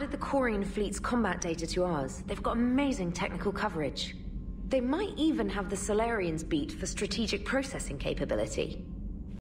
added the quarian fleet's combat data to ours. They've got amazing technical coverage. They might even have the Salarians beat for strategic processing capability.